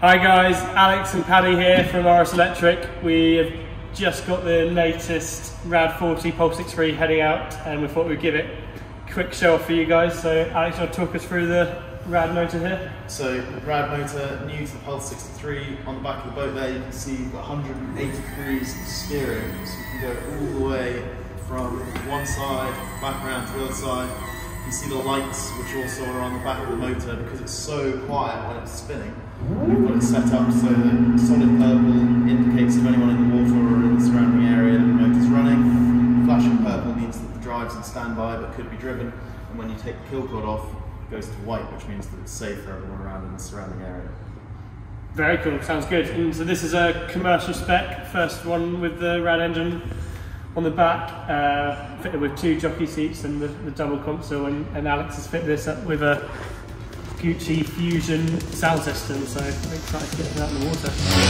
Hi guys, Alex and Paddy here from RS Electric. We have just got the latest Rad 40 Pulse 63 heading out and we thought we'd give it a quick show off for you guys. So Alex, will talk us through the Rad motor here? So the Rad motor, new to the Pulse 63. On the back of the boat there you can see the 180 degrees steering. So you can go all the way from one side, back around to the other side. You can see the lights which also are on the back of the motor because it's so quiet when it's spinning. We've got it set up so that solid purple indicates if anyone in the water or in the surrounding area that the motor's running. Flashing purple means that the drive's in standby but could be driven. And when you take the kill cord off, it goes to white, which means that it's safe for everyone around in the surrounding area. Very cool, sounds good. And so this is a commercial spec, first one with the Rad engine on the back, uh, fitted with two jockey seats and the, the double console, and, and, Alex has fitted this up with a Gucci Fusion sound system, so I'm excited to get that in the water.